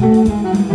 Müzik